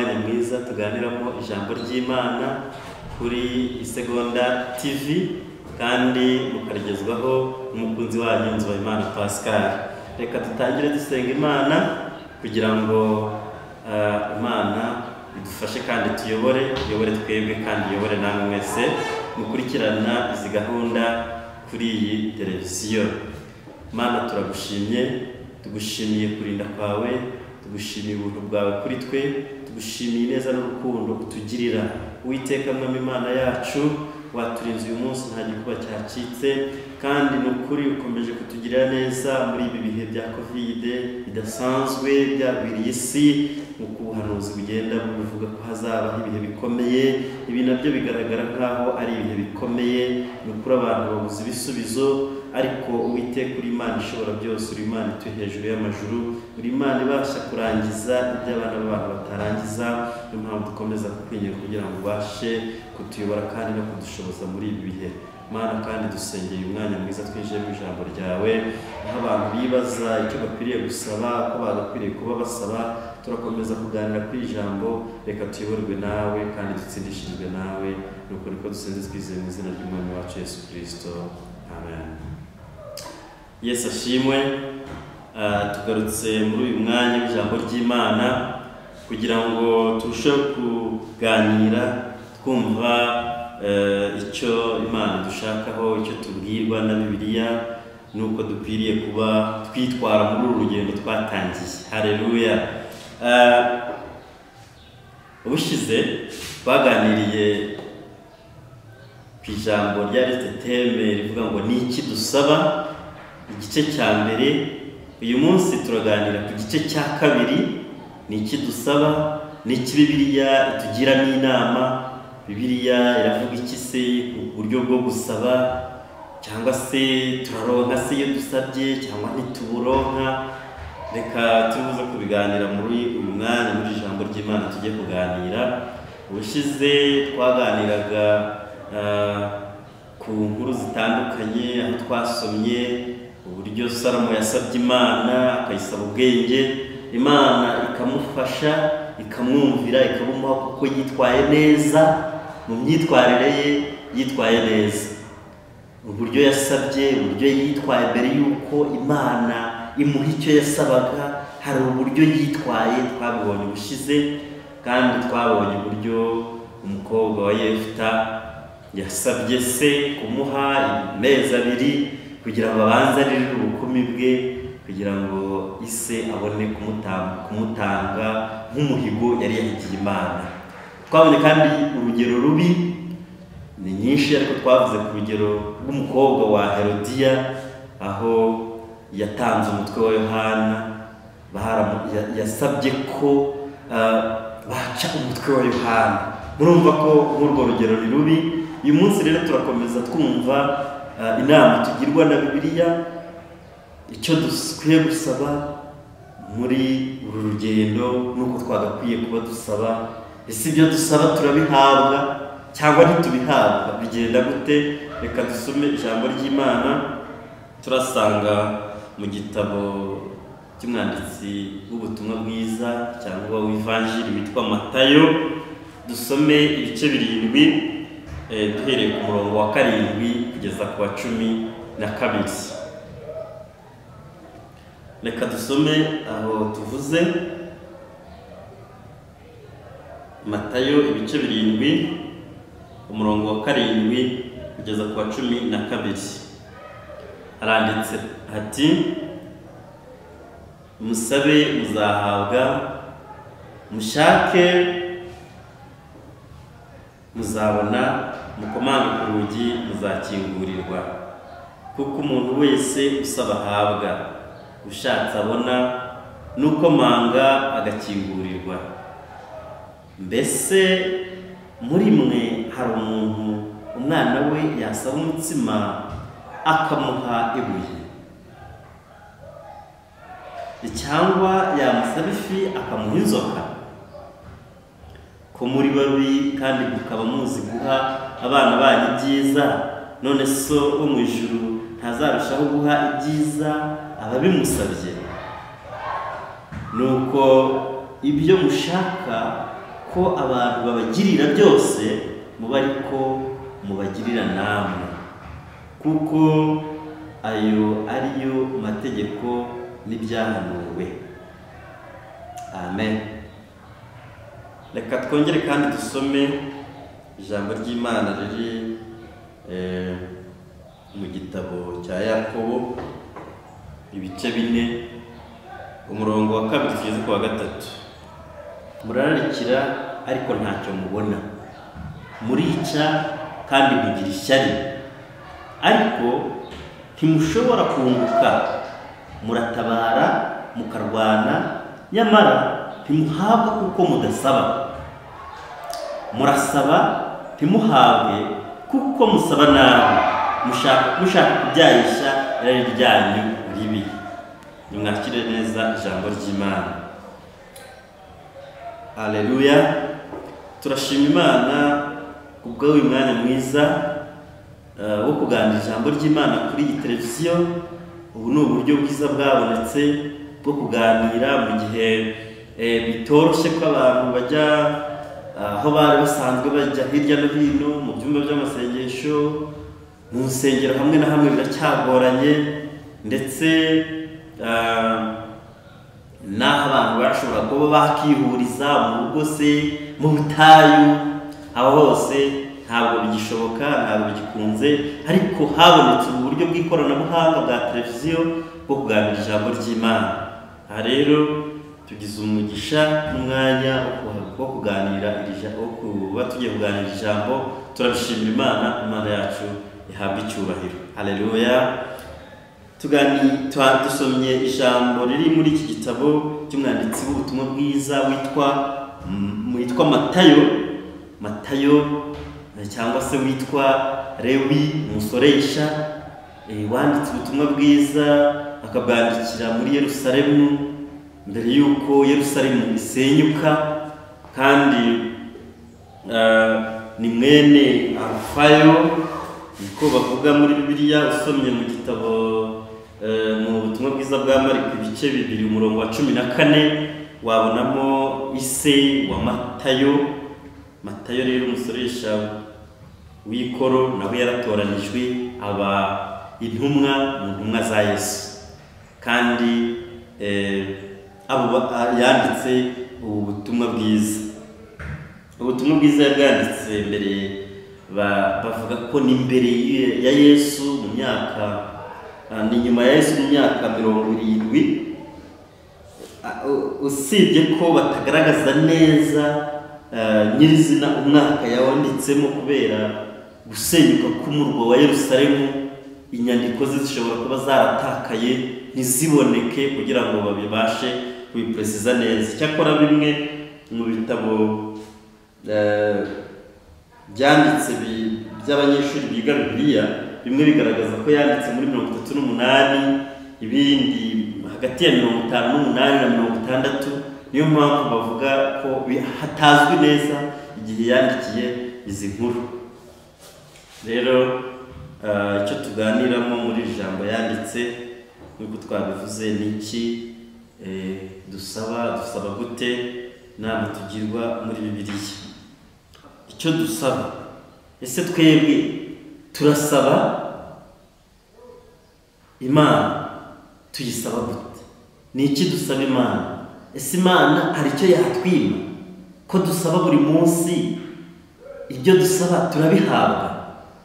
mwanya mwiza tuganiramo ijambo ry'imana kuri isegonda tv kandi mukarigezwaho n'umukunzi wanyu nzubayimana pascal. Reka dutangire dusenga imana kugira ngo ah, imana idufashe kandi tuyobore tuyobore twebwe kandi iyobore namwe mwese mukurikirana izi gahunda kuri iyi televiziyo. Mana turagushimye tugushimiye kurinda kwawe tugushimiye ubuntu bwawe kuri twe tugushimiye neza n'urukundo utugirira uwiteka mwami imana yacu waturinze uyu munsi nta gikuba cyacitse kandi ni ukuri ukomeje kutugirira neza muri ibi bihe bya kovide bidasanzwe byagwiriye isi nk'uko ubuhanuzi bugenda bubivuga ko hazabaho ibihe bikomeye. Ibi na byo bigaragara nk'aho ari ibihe bikomeye. Ni ukuri abantu babuze ibisubizo ariko uwiteka uri imana ishobora byose uri imana ituye hejuru y'amajuru? Uri imana ibasha kurangiza ibyo abana b'abantu batarangiza niyo mpamvu dukomeza kukwinginga kugira ngo ubashe kutuyobora kandi no kudushoboza muri ibi bihe. Mana kandi dusengeye umwanya mwiza twinjiye mu ijambo ryawe aho abantu bibaza icyo bakwiriye gusaba ko bagakwiriye kuba basaba turakomeza kuganira kuri iri jambo reka tuyoborwe nawe kandi dutsindishirizwe nawe. Ni ukuri ko dusenze twizeye mu izina ry'umwami wacu yesu kirisito amen. Yesu ashimwe Ah, tugarutse muri uyu mwanya w'ijambo ry'imana kugira ngo turusheho kuganira twumva eh, icyo imana dushakaho icyo tubwirwa na bibiliya nuko dukwiriye kuba twitwara muri uru rugendo twatangiye. Hareruya ubushize twaganiriye ku ijambo rya teme rivuga ngo ni iki dusaba? Igice cya mbere uyu munsi turaganira ku gice cya kabiri ni iki dusaba ni iki bibiliya itugiramo inama. Bibiliya iravuga iki se uburyo bwo gusaba cyangwa se turaronka se iyo dusabye cyangwa ntituburonka? Reka tubuze kubiganira muri uyu mwanya muri ijambo ry'imana tujye kuganira. Ubushize twaganiraga ah, ku nkuru zitandukanye aho twasomye uburyo salomo yasabye imana akayisaba ubwenge imana ikamufasha ikamwumvira ikamuha kuko yitwaye neza mu myitwarire ye yitwaye neza. Uburyo yasabye uburyo yitwaye mbere y'uko imana imuha icyo yasabaga hari uburyo yitwaye twabibonye ubushize kandi twabonye uburyo umukobwa wa yefuta yasabye se kumuha amezi abiri kugira ngo abanze aririre ubukumi bwe kugira ngo ise abone kumutanga, nk'umuhigo yari yahigiye imana. Twabonye kandi urugero rubi ni nyinshi ariko twavuze ku rugero rw'umukobwa wa herodiya aho yatanze umutwe wa yohana yasabye ko ah, baca umutwe wa yohana. Murumva ko nk'urwo rugero ni rubi uyu munsi rero turakomeza twumva inama tugirwa na bibiliya icyo dukwiye gusaba muri uru rugendo n'uko twagakwiye kuba dusaba. Ese ibyo dusaba turabihabwa cyangwa ntitubihabwa? Bigenda gute? Reka dusome ijambo ry'imana. Turasanga mu gitabo cy'umwanditsi w'ubutumwa bwiza cyangwa w'ivanjiri witwa matayo. Dusome ibice birindwi. eh, duhereye ku murongo wa karindwi kugeza ku wa cumi na kabiri. Reka dusome aho tuvuze. Matayo ibice birindwi umurongo wa karindwi kugeza ku wa cumi na kabiri. Haranditse hati musabe muzahabwa mushake muzabona mukomange ku rugi muzakingurirwa. Kuko umuntu wese usaba ahabwa ushatse abona n'ukomanga agakingurirwa. Mbese muri mwe hari umuntu umwana we yasaba umutsima akamuha ibuye. Cyangwa yamusaba ifi akamuha inzoka. Ko muri babi kandi mukaba muzi guha abana banyu ibyiza none so wo mu ijuru ntazarushaho guha ibyiza ababimusabye nuko ibyo mushaka ko abantu babagirira byose muba ariko mubagirira namwe. Kuko ayo ariyo mategeko n'ibyahanuwe. Amen. Reka twongere kandi dusome ijambo ry'imana riri eh, mu gitabo cya yakobo ibice bine umurongo wa kabiri tugeze ku wa gatatu. Murararikira ariko ntacyo mubona. Murica kandi mugira ishyari. Ariko ntimushobora kunguka. Muratabara mukarwana nyamara ntimuhabwa kuko mudasaba. Murasaba ntimuhabwe kuko musaba nabi. Mushaka kubyarisha irari ryanyu ribi. Nimwakire neza ijambo ry'imana. Aleluya turashima imana kubw'uyu mwanya mwiza eh, wo kuganira ijambo ry'imana kuri iyi televiziyo. Ubu ni uburyo bwiza bwabonetse bwo kuganira mu gihe bitoroshye ko abantu bajya aho bari basanzwe bajya hirya no hino mu byumba by'amasengesho mu nsengero hamwe na hamwe biracyagoranye ndetse ah, n'aho abantu bashobora kuba bakihuriza mu rugo se mu butayu aho hose ntabwo bigishoboka ntabwo bigikunze ariko habonetse ubu buryo bw'ikoranabuhanga bwa televiziyo bwo kuganira ijambo ry'imana. Aha rero tugize umugisha n'umwanya wo ku- wo kuganira wo kuba tugiye kuganira ijambo turabishimira imana imana yacu ihabwa icyubahiro. Twa- dusomye ijambo riri muri iki gitabo cy'umwanditsi w'ubutumwa bwiza witwa witwa matayo. Matayo eh, cyangwa se witwa lewi umusoresha eh, wanditse ubutumwa bwiza akabwandikira muri yerusalemu. Mbere y'uko yerusalemu isenyuka kandi eh, ni mwene arufayo niko bavuga muri bibiliya usomye mu gitabo eh, mu butumwa bwiza bwa mariko ibice bibiri umurongo wa cumi na kane wabonamo ise wa matayo. Matayo rero umusoresha w'ikoro nawe yaratoranijwe aba intumwa mu ntumwa za yesu. Kandi eh, yanditse ubu butumwa bwiza. Ubutumwa bwiza yabwanditse mbere ba- bavuga ko ni mbere ya yesu mu myaka ah, ni nyuma ya yesu mu myaka mirongo irindwi. Ah, usibye ko batagaragaza neza ah, nyirizina umwaka yawanditsemo kubera gusenyuka k'umurwa wa yerusalemu. Inyandiko ze zishobora kuba zaratakaye ntiziboneke kugira ngo babibashe kubiperesiza neza. Icyakora bimwe mu bitabo eh, byanditse by'abanyeshuri biga bibiliya bimwe bigaragaza ko yanditse muri mirongo itatu n'umunani ibindi hagati ya mirongo itanu n'umunani na mirongo itandatu. Niyo mpamvu bavuga ko hatazwi neza igihe yandikiye izi nkuru. Rero ah, icyo tuganiramo muri iri jambo yanditse nk'uko twabivuze ni iki? eh, dusaba dusaba gute inama tugirwa muri bibiliya. Icyo dusaba? Ese twebwe turasaba? Imana tuyisaba gute? Ni iki dusaba imana? Ese imana hari icyo yatwima? Ko dusaba buri munsi? Ibyo dusaba turabihabwa.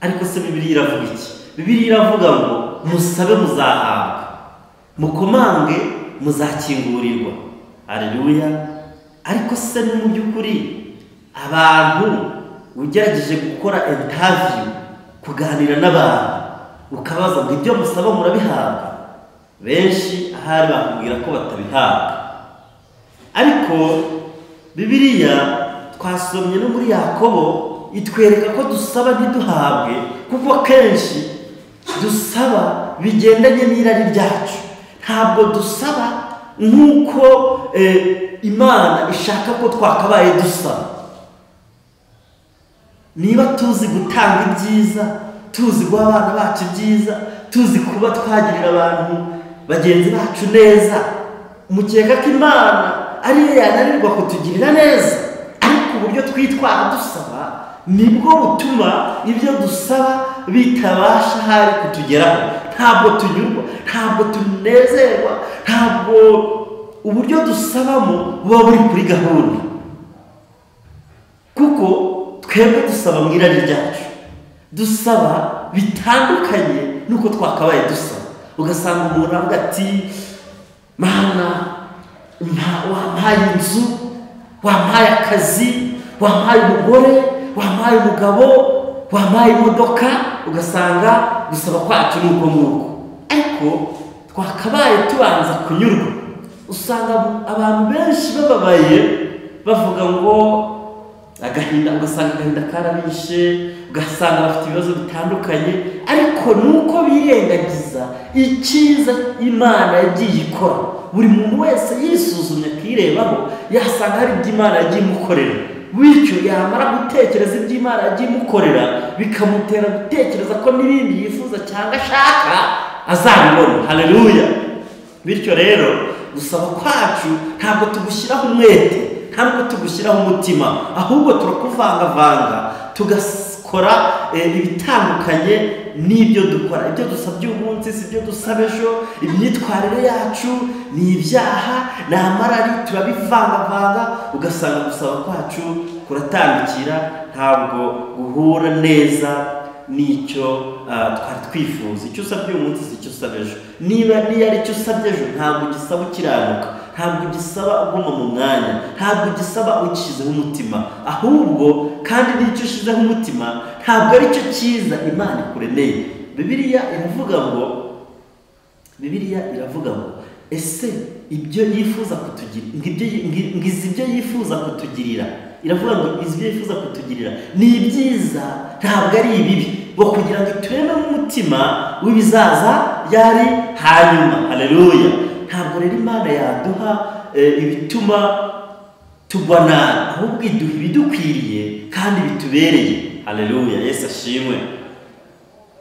Ariko se bibiliya iravuga iki? Bibiliya iravuga ngo musabe muzahabwa. Mukomange muzakingurirwa aleluya ariko se mu by'ukuri abantu ugerageje gukora interview kuganira n'abantu ukabaza ngo ibyo musaba murabihabwa? Benshi ahari bakubwira ko batabihabwa. Ariko bibiliya twasomye no muri yakobo itwereka ko dusaba ntiduhabwe kuko akenshi dusaba bigendanye n'irari ryacu. Ntabwo dusaba nk'uko eh, imana ishaka ko twakabaye dusaba niba tuzi gutanga ibyiza tuzi guha abana bacu ibyiza tuzi kuba twagirira abantu bagenzi bacu neza mukeka ko imana ariyo yananirwa kutugirira neza. Uburyo twitwara dusaba ni bwo butuma ibyo dusaba bitabasha hari kutugeraho. Ntabwo tunyurwa ntabwo tunezerwa ntabwo uburyo dusabamo buba buri kuri gahunda. Kuko twebwe dusaba mu irari ryacu. Dusaba bitandukanye n'uko twakabaye dusaba. Ugasanga umuntu avuga ati mana wampaye inzu wampaye akazi wampaye umugore wampaye umugabo wampaye imodoka ugasanga gusaba kwacu ni uko nguko ariko twakabaye tubanza kunyurwa. Usanga abantu benshi bababaye bavuga ngo agahinda ugasanga agahinda karabishe ugasanga bafite ibibazo bitandukanye. Ariko ni uko birengagiza icyiza imana yagiye ikora. Buri muntu wese yisuzumye akirebaho yasanga hari ibyo imana yagiye imukorera. Bityo yamara gutekereza ibyo imana yagiye imukorera bikamutera gutekereza ko n'ibindi yifuza cyangwa ashaka azabibona. Hareruya bityo rero gusaba kwacu ntabwo tugushyiraho umwete ntabwo tugushyiraho umutima ahubwo turakuvangavanga tugakora ibitandukanye n'ibyo dukora. Ibyo dusabye uyu munsi si ibyo dusaba ejo. Imyitwarire yacu ni ibyaha ni amarari turabivangavanga ugasanga gusaba kwacu kuratandukira ntabwo guhura neza n'icyo twari twifuza. Icyo usabye uyu munsi si icyo usaba ejo. Niba niyo ari cyo usabye ejo ntabwo ugisaba ukiranuka. Ntabwo ugisaba uguma mu mwanya ntabwo ugisaba ugishyizeho umutima. Ahubwo kandi n'icyo ushyizeho umutima ntabwo ari cyo cyiza imana ikuremeye. Bibiliya iravuga ngo bibiliya iravuga ngo ese ibyo yifuza kutugirira ngizi ibyo yifuza kutugirira? Iravuga ngo izi ibyo yifuza kutugirira. Ni ibyiza ntabwo ari ibibi. Ngo kugira ngo iturememo umutima w'ibizaza byari hanyuma. Hareruya ntabwo rero imana yaduha ibituma tugwa nabi ahubwo iduha ibidukwiriye kandi bitubereye. Hareruya Yesu ashimwe.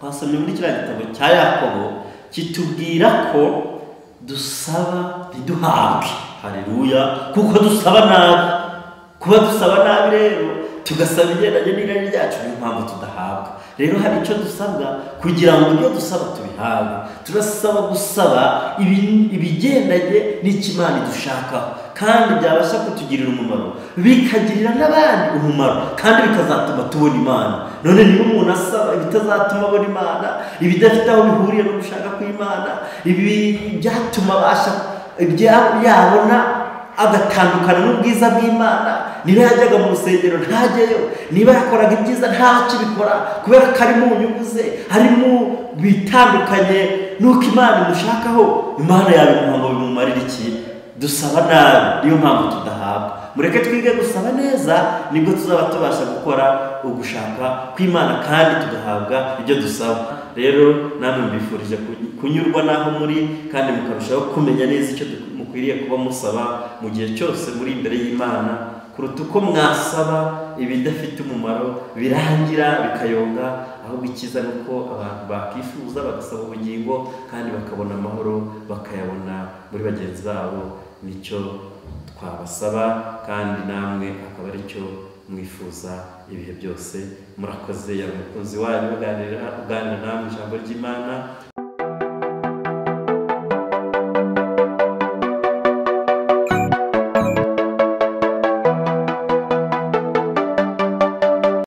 Twasomye muri kiriya gitabo cya yakobo kitubwira ko dusaba ntiduhabwe. Hareruya kuko dusaba nabi. Kuba dusaba nabi rero tugasaba ibigendanye n'irari ryacu niyo mpamvu tudahabwa. Rero hari icyo dusabwa? Kugira ngo ibyo dusaba tubihabwe. Turasaba gusaba ibigendanye n'ikimana idushakaho kandi byabasha kutugirira umumaro. Bikagirira n'abandi umumaro. Kandi bikazatuma tubona imana. None niba umuntu asaba ibitazatuma abona imana ibidafite aho bihuriye no gushaka kw'imana ibi byatuma abasha yabona agatandukana n'ubwiza bw'imana. Niba yajyaga mu rusengero ntajyeyo niba yakoraga ibyiza ntakibikora kubera ko ari mu nyungu ze ari mu bitandukanye n'uko imana imushakaho imana yabimuha ngo bimumarire iki? Dusaba nabi. Niyo mpamvu tudahabwa. Mureke twige gusaba neza ni bwo tuzaba tubasha gukora ugushaka kw'imana kandi tugahabwa ibyo dusaba. Rero namwe mbifurije kunyurwa n'aho muri kandi mukarushaho kumenya neza icyo mukwiriye kuba musaba mu gihe cyose muri imbere y'imana kuruta uko mwasaba ibidafite umumaro birangira bikayonga ahubwo icyiza ni uko abantu bakifuza bagasaba ubugingo kandi bakabona amahoro bakayabona muri bagenzi babo ni cyo twabasaba kandi namwe akaba ari cyo mwifuza ibihe byose. Murakoze yari umukunzi wanyu uganira namwe ijambo ry'imana.